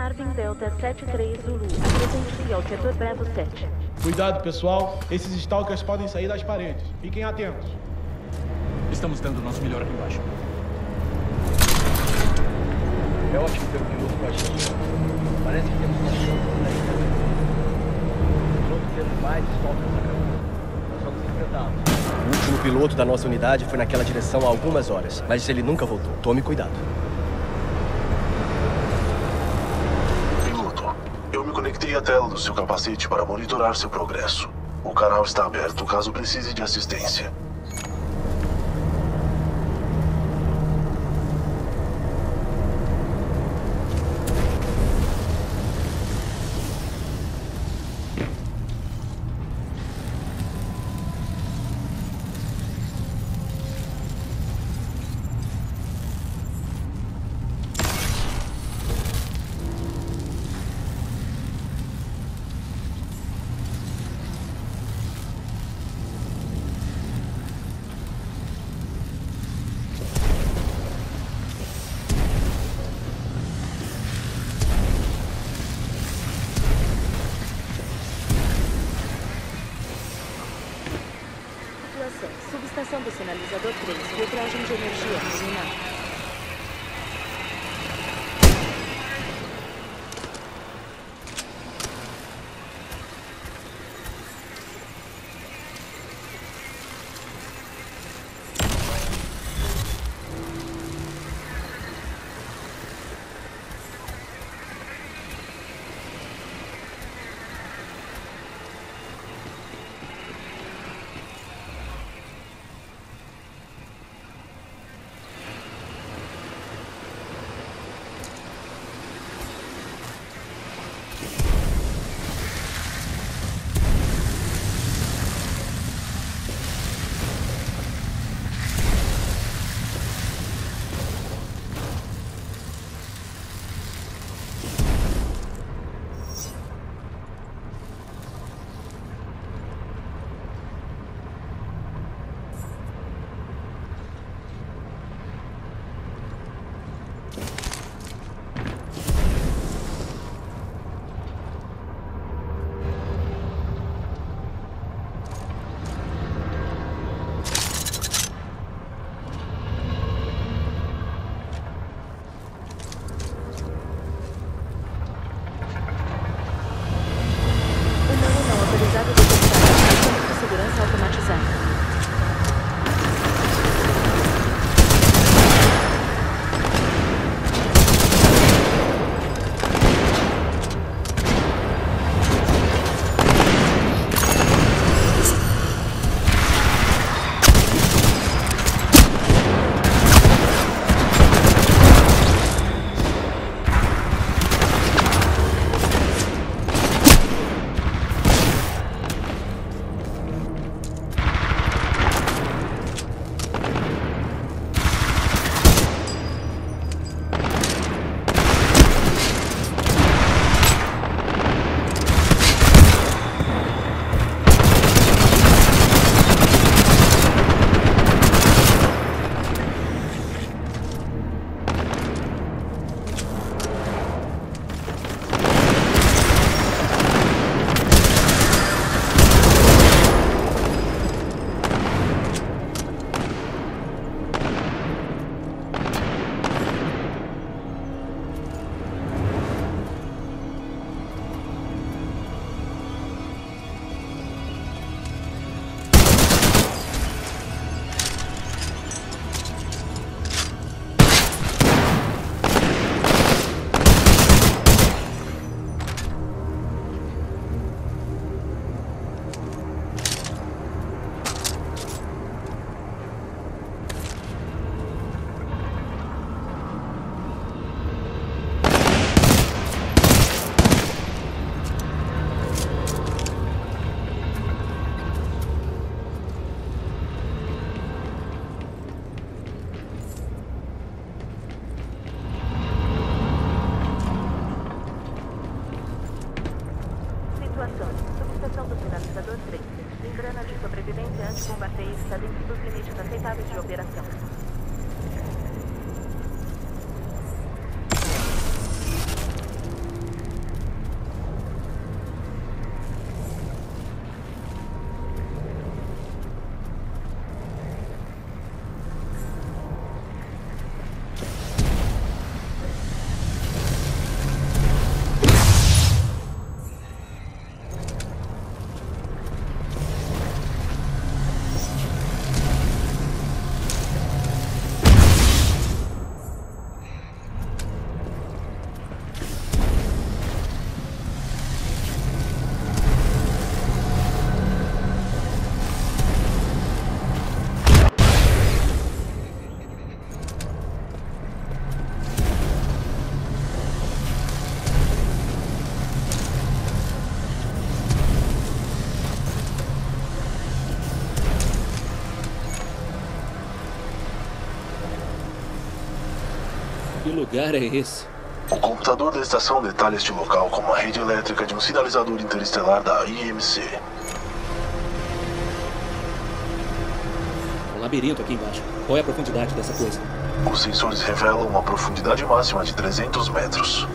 Marvin Delta 73 Zulu. Apresente-se ao setor Bravo 7. Cuidado, pessoal. Esses stalkers podem sair das paredes. Fiquem atentos. Estamos dando o nosso melhor aqui embaixo. É ótimo ter um piloto com a gente. Parece que temos uma chance ainda. Junto temos mais stalkers na caminho. Nós vamos enfrentá-los. O último piloto da nossa unidade foi naquela direção há algumas horas, mas ele nunca voltou. Tome cuidado. Piloto, conectei à tela do seu capacete para monitorar seu progresso. O canal está aberto caso precise de assistência. Subestação do sinalizador 3. Filtragem de energia Que lugar é esse? O computador da estação detalha este local como a rede elétrica de um sinalizador interestelar da IMC. Um labirinto aqui embaixo. Qual é a profundidade dessa coisa? Os sensores revelam uma profundidade máxima de 300 metros.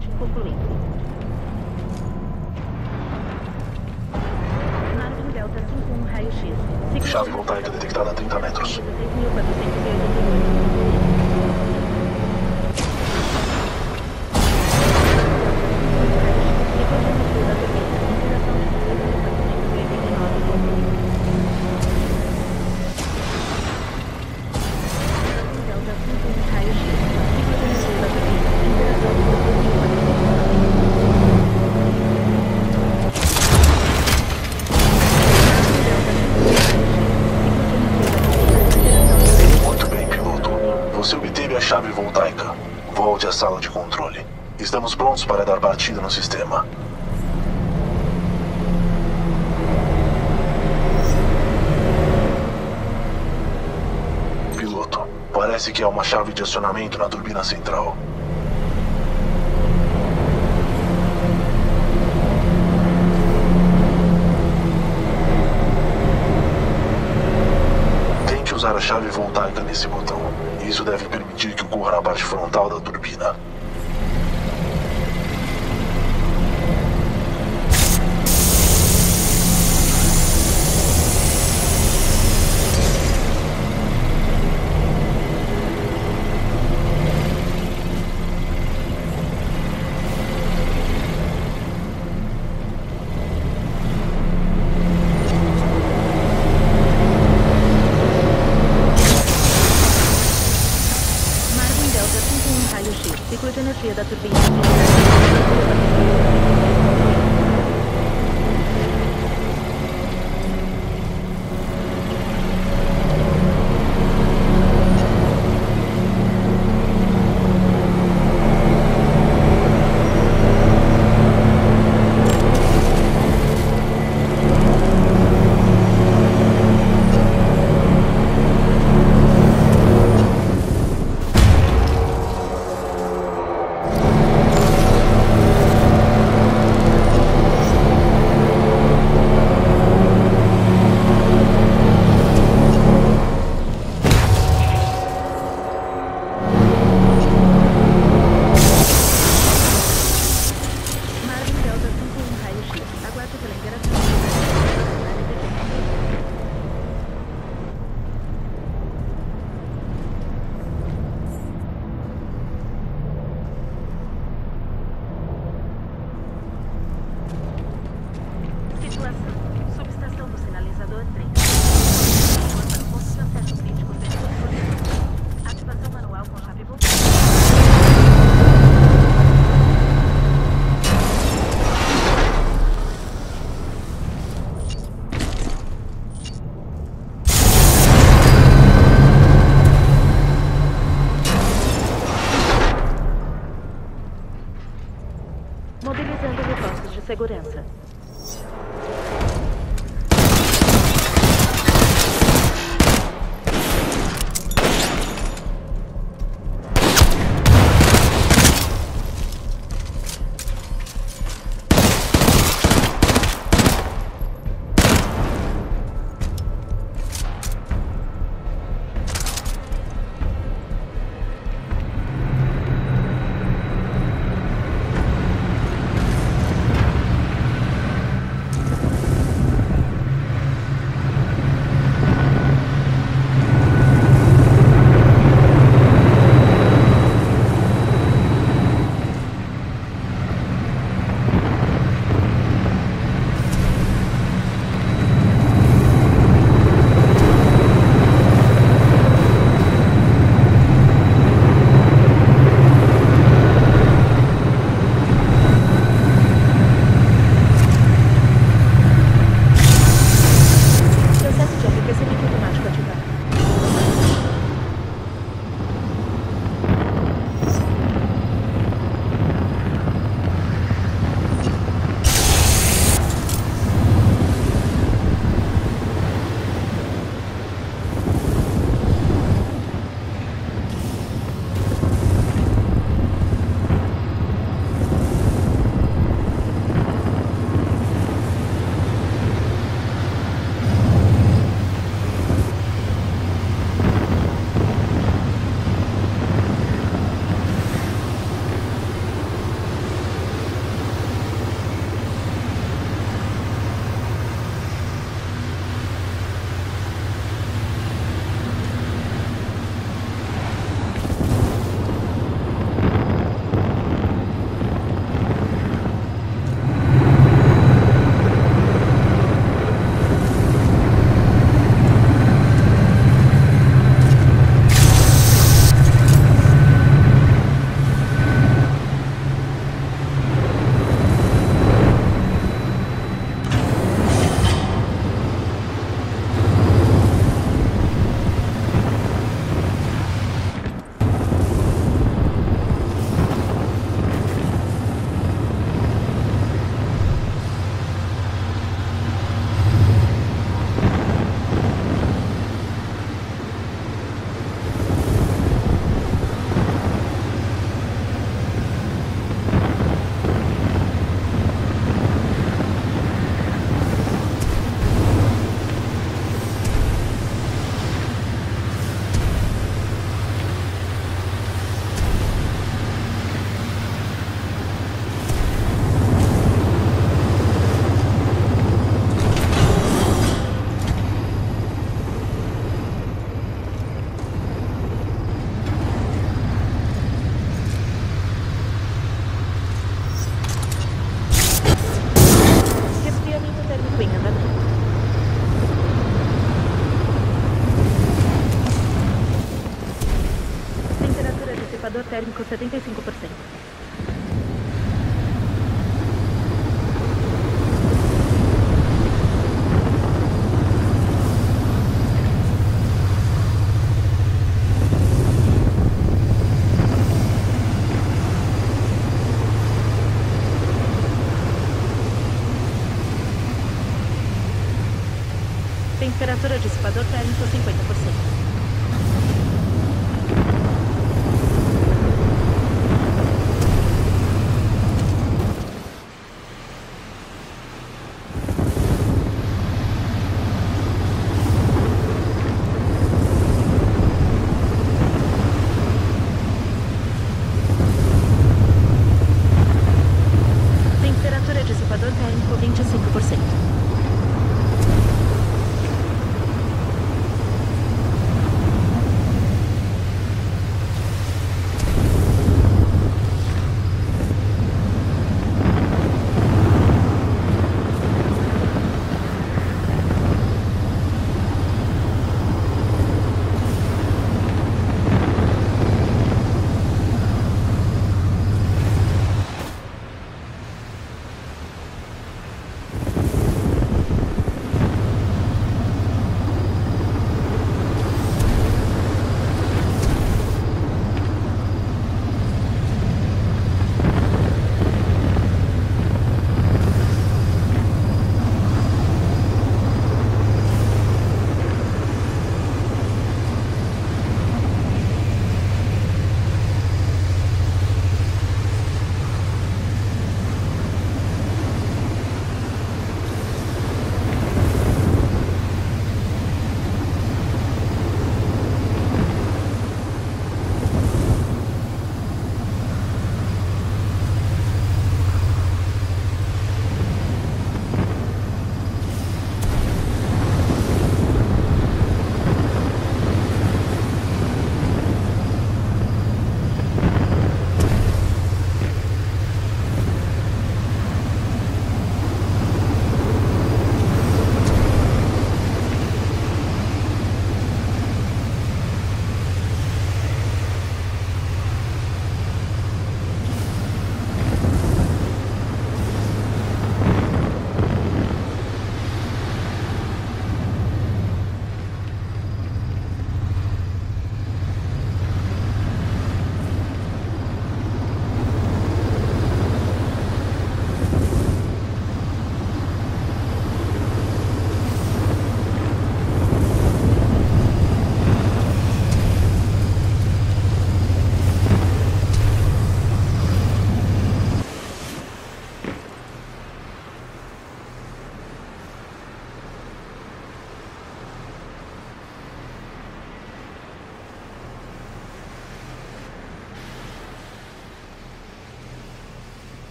16.487. Concluído. Marvin Delta 51 raio-x. Chave voltaica detectada a 30 metros. 16.488. partida no sistema. Piloto, parece que há uma chave de acionamento na turbina central. Usar a chave voltaica nesse botão. Isso deve permitir que ocorra na parte frontal da turbina.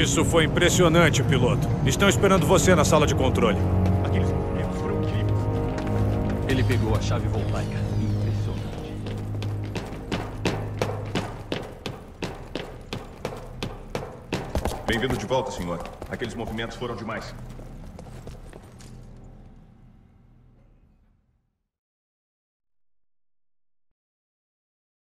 Isso foi impressionante, piloto. Estão esperando você na sala de controle. Aqueles movimentos foram incríveis. Ele pegou a chave voltaica. Impressionante. Bem-vindo de volta, senhor. Aqueles movimentos foram demais.